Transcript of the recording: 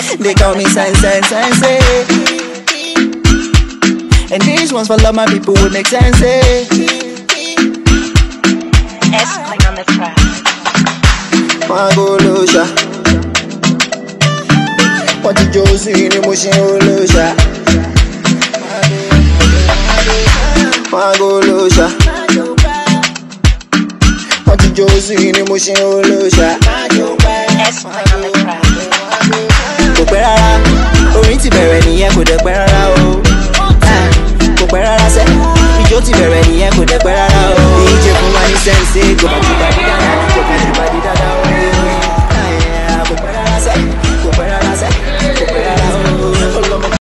They call me sense, sense, sense. And these ones for love my people would make sense. Eh? S-Cling on the track. Magolosha. Wọ́n ti jó sí ni mo ṣe ń olóṣà. Magolosha. Wọ́n ti jó sí ni mo ṣe pẹ́ rárá. Orin ti bẹ̀rẹ̀ nìyẹn kò dẹ̀ pẹ́ rárá o. Ah, kò pẹ́ rárá sẹ́. Ijó ti bẹ̀rẹ̀ nìyẹn kò dẹ̀ pẹ́ rárá o. Ìjẹkùn wa ní sẹ́ǹsì gò.